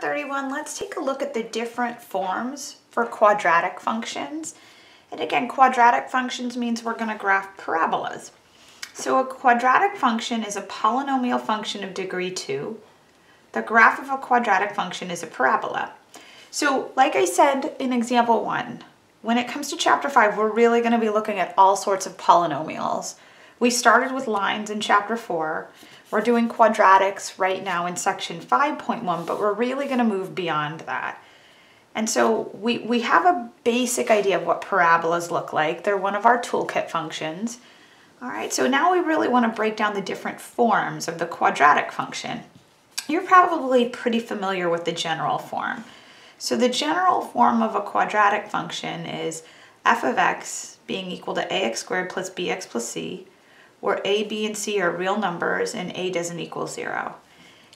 Math 31, let's take a look at the different forms for quadratic functions. And again, quadratic functions means we're going to graph parabolas. So a quadratic function is a polynomial function of degree 2. The graph of a quadratic function is a parabola. So like I said in example 1, when it comes to chapter 5, we're really going to be looking at all sorts of polynomials. We started with lines in chapter 4. We're doing quadratics right now in section 5.1, but we're really going to move beyond that. And so we, we have a basic idea of what parabolas look like. They're one of our toolkit functions. All right, so now we really want to break down the different forms of the quadratic function. You're probably pretty familiar with the general form. So the general form of a quadratic function is f of x being equal to ax squared plus bx plus c, where a, b, and c are real numbers and a doesn't equal zero.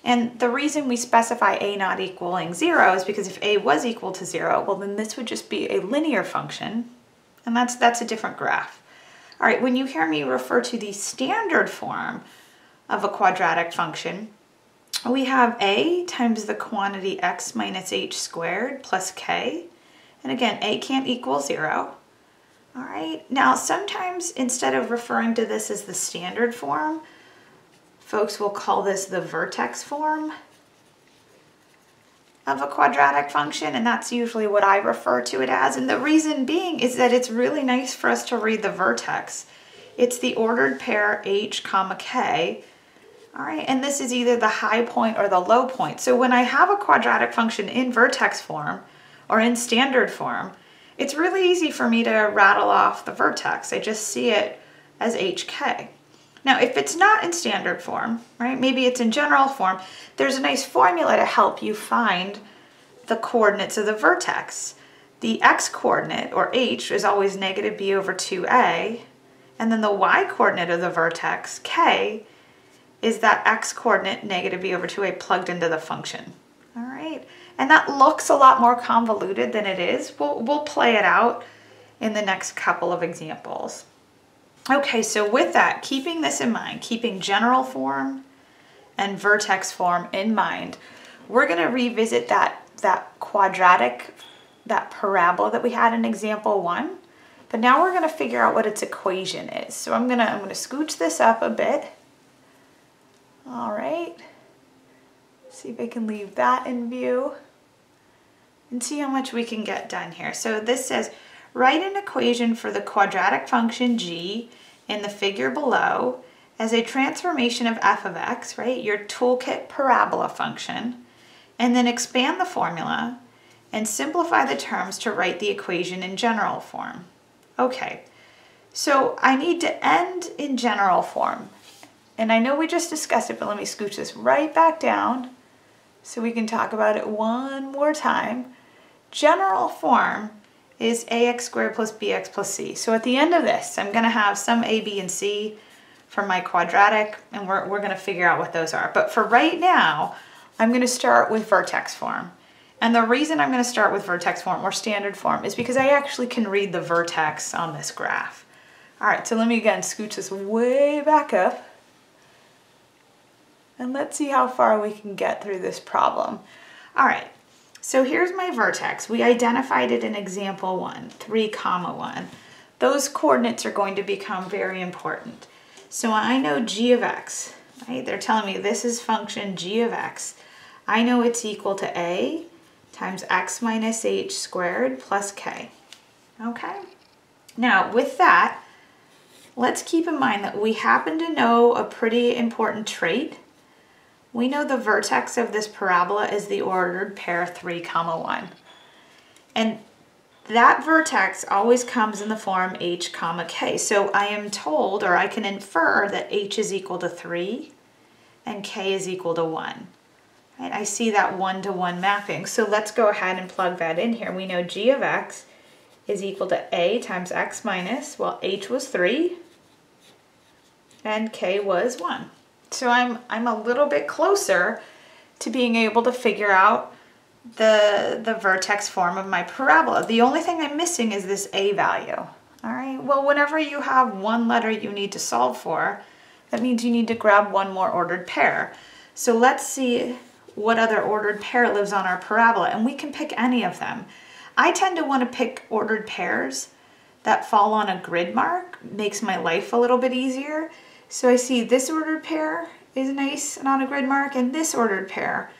And the reason we specify a not equaling zero is because if a was equal to zero, well then this would just be a linear function, and that's, that's a different graph. All right, when you hear me refer to the standard form of a quadratic function, we have a times the quantity x minus h squared plus k. And again, a can't equal zero. All right, now sometimes instead of referring to this as the standard form, folks will call this the vertex form of a quadratic function, and that's usually what I refer to it as. And the reason being is that it's really nice for us to read the vertex. It's the ordered pair h comma k, all right, and this is either the high point or the low point. So when I have a quadratic function in vertex form or in standard form, it's really easy for me to rattle off the vertex. I just see it as hk. Now, if it's not in standard form, right, maybe it's in general form, there's a nice formula to help you find the coordinates of the vertex. The x-coordinate, or h, is always negative b over 2a, and then the y-coordinate of the vertex, k, is that x-coordinate negative b over 2a plugged into the function. And that looks a lot more convoluted than it is. We'll, we'll play it out in the next couple of examples. Okay, so with that, keeping this in mind, keeping general form and vertex form in mind, we're gonna revisit that, that quadratic, that parabola that we had in example one, but now we're gonna figure out what its equation is. So I'm gonna, I'm gonna scooch this up a bit all right. See if I can leave that in view and see how much we can get done here. So this says, write an equation for the quadratic function g in the figure below as a transformation of f of x, right, your toolkit parabola function, and then expand the formula and simplify the terms to write the equation in general form. Okay, so I need to end in general form. And I know we just discussed it, but let me scooch this right back down so we can talk about it one more time. General form is ax squared plus bx plus c. So at the end of this, I'm going to have some a, b, and c for my quadratic, and we're, we're going to figure out what those are. But for right now, I'm going to start with vertex form. And the reason I'm going to start with vertex form or standard form is because I actually can read the vertex on this graph. All right, so let me again scooch this way back up. And let's see how far we can get through this problem. All right, so here's my vertex. We identified it in example one, three comma one. Those coordinates are going to become very important. So I know g of x, right? They're telling me this is function g of x. I know it's equal to a times x minus h squared plus k, okay? Now with that, let's keep in mind that we happen to know a pretty important trait we know the vertex of this parabola is the ordered pair 3 comma 1. And that vertex always comes in the form h comma k. So I am told, or I can infer, that h is equal to 3 and k is equal to 1. Right? I see that one-to-one -one mapping. So let's go ahead and plug that in here. We know g of x is equal to a times x minus, well, h was 3 and k was 1. So I'm, I'm a little bit closer to being able to figure out the, the vertex form of my parabola. The only thing I'm missing is this a value. All right, well, whenever you have one letter you need to solve for, that means you need to grab one more ordered pair. So let's see what other ordered pair lives on our parabola, and we can pick any of them. I tend to want to pick ordered pairs that fall on a grid mark, makes my life a little bit easier. So I see this ordered pair is nice and on a grid mark, and this ordered pair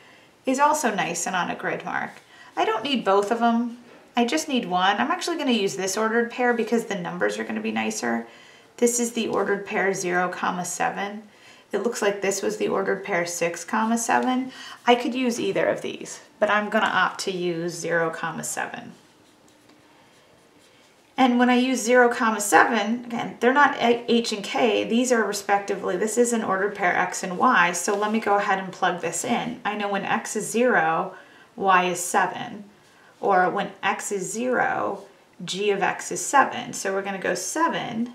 is also nice and on a grid mark. I don't need both of them. I just need one. I'm actually going to use this ordered pair because the numbers are going to be nicer. This is the ordered pair 0, comma 7. It looks like this was the ordered pair 6, comma 7. I could use either of these, but I'm going to opt to use 0, comma 7. And when I use 0, comma 7, again, they're not h and k. These are respectively, this is an ordered pair x and y. So let me go ahead and plug this in. I know when x is 0, y is 7. Or when x is 0, g of x is 7. So we're going to go 7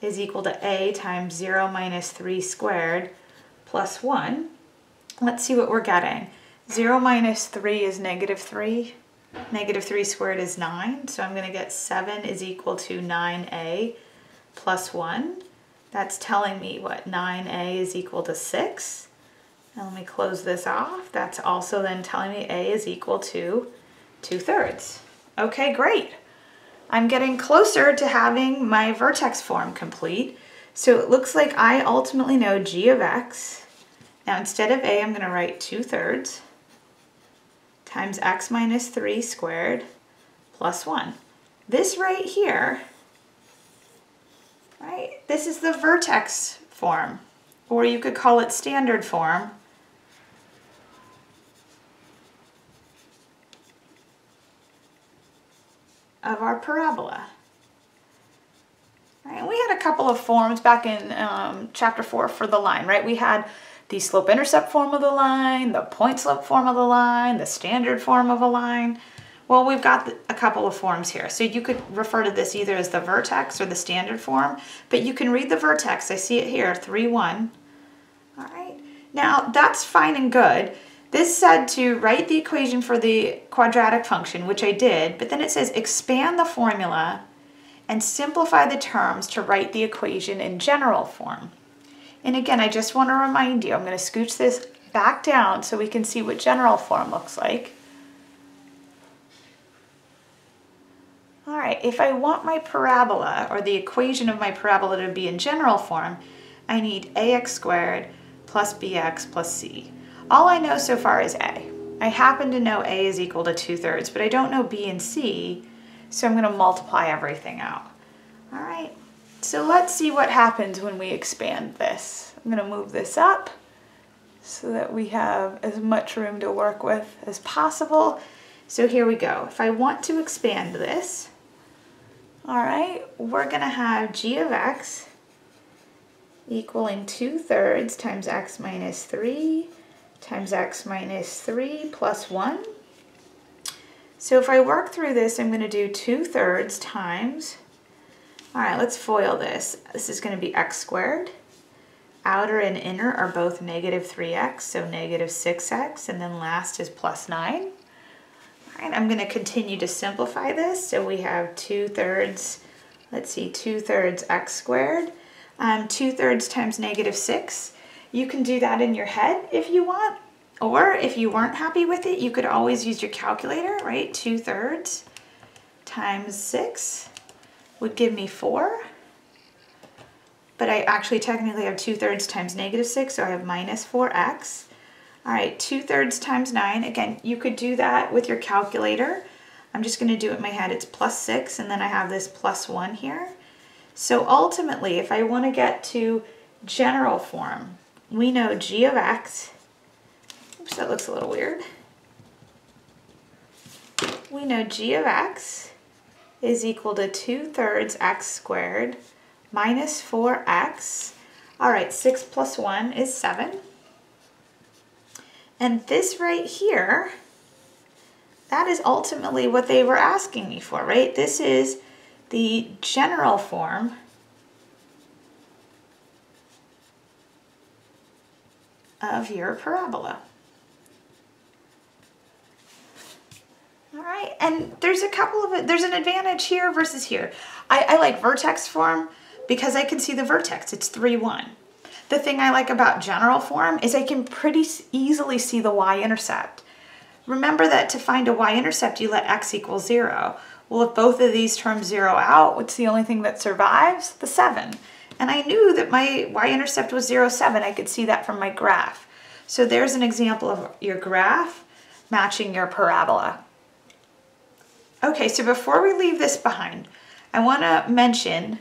is equal to a times 0 minus 3 squared plus 1. Let's see what we're getting. 0 minus 3 is negative 3. Negative 3 squared is 9. So I'm going to get 7 is equal to 9a plus 1. That's telling me what 9a is equal to 6. Now let me close this off. That's also then telling me a is equal to 2 thirds. Okay, great. I'm getting closer to having my vertex form complete. So it looks like I ultimately know g of x. Now instead of a, I'm going to write 2 thirds times x minus 3 squared plus 1. This right here, right, this is the vertex form, or you could call it standard form. of our parabola. Right, we had a couple of forms back in um, chapter 4 for the line, right? We had the slope-intercept form of the line, the point-slope form of the line, the standard form of a line. Well, we've got a couple of forms here. So you could refer to this either as the vertex or the standard form, but you can read the vertex. I see it here, 3, 1. All right. Now, that's fine and good. This said to write the equation for the quadratic function, which I did, but then it says expand the formula and simplify the terms to write the equation in general form. And again, I just want to remind you, I'm going to scooch this back down so we can see what general form looks like. All right, if I want my parabola, or the equation of my parabola to be in general form, I need ax squared plus bx plus c. All I know so far is A. I happen to know A is equal to 2 thirds, but I don't know B and C, so I'm gonna multiply everything out. All right, so let's see what happens when we expand this. I'm gonna move this up so that we have as much room to work with as possible. So here we go. If I want to expand this, all right, we're gonna have g of x equaling 2 thirds times x minus 3 times x minus 3 plus 1. So if I work through this, I'm going to do 2 thirds times, all right, let's FOIL this. This is going to be x squared. Outer and inner are both negative 3x, so negative 6x, and then last is plus 9. All right, I'm going to continue to simplify this. So we have 2 thirds, let's see, 2 thirds x squared. Um, 2 thirds times negative 6 you can do that in your head if you want, or if you weren't happy with it, you could always use your calculator, right? Two thirds times six would give me four. But I actually technically have two thirds times negative six, so I have minus four x. All right, two thirds times nine. Again, you could do that with your calculator. I'm just gonna do it in my head. It's plus six, and then I have this plus one here. So ultimately, if I wanna get to general form, we know g of x, oops, that looks a little weird. We know g of x is equal to 2 thirds x squared minus 4x. All right, 6 plus 1 is 7. And this right here, that is ultimately what they were asking me for, right? This is the general form of your parabola. All right, and there's a couple of, there's an advantage here versus here. I, I like vertex form because I can see the vertex, it's 3, 1. The thing I like about general form is I can pretty easily see the y-intercept. Remember that to find a y-intercept, you let x equal zero. Well, if both of these terms zero out, what's the only thing that survives? The seven. And I knew that my y-intercept was zero, seven. I could see that from my graph. So there's an example of your graph matching your parabola. Okay, so before we leave this behind, I want to mention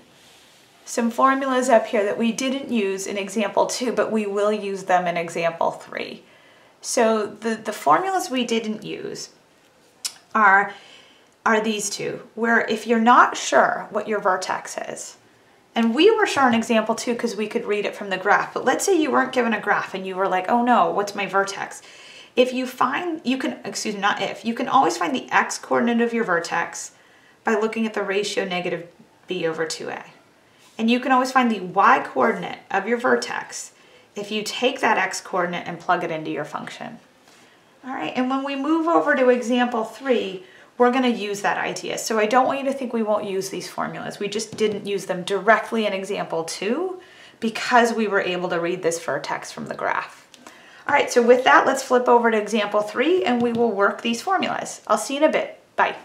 some formulas up here that we didn't use in example two, but we will use them in example three. So the, the formulas we didn't use are, are these two, where if you're not sure what your vertex is, and we were sure in example two because we could read it from the graph, but let's say you weren't given a graph and you were like, oh no, what's my vertex? If you find, you can, excuse me, not if, you can always find the x coordinate of your vertex by looking at the ratio negative b over 2a. And you can always find the y coordinate of your vertex if you take that x coordinate and plug it into your function. All right, and when we move over to example three, we're gonna use that idea. So I don't want you to think we won't use these formulas. We just didn't use them directly in example two because we were able to read this vertex from the graph. All right, so with that, let's flip over to example three and we will work these formulas. I'll see you in a bit. Bye.